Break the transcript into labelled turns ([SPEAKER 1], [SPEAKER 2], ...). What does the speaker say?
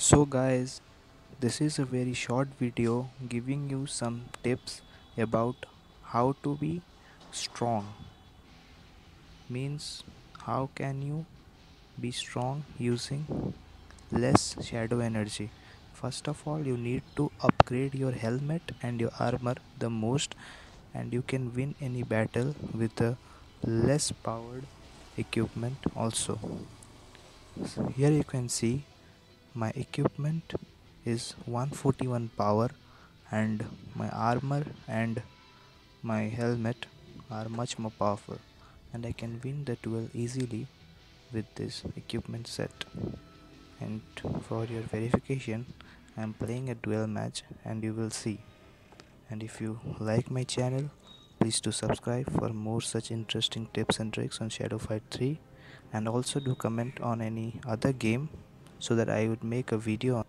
[SPEAKER 1] So guys, this is a very short video giving you some tips about how to be strong. Means how can you be strong using less shadow energy. First of all, you need to upgrade your helmet and your armor the most and you can win any battle with a less powered equipment also. So here you can see my equipment is 141 power and my armor and my helmet are much more powerful and I can win the duel easily with this equipment set. And for your verification I am playing a duel match and you will see. And if you like my channel please do subscribe for more such interesting tips and tricks on Shadow Fight 3 and also do comment on any other game so that I would make a video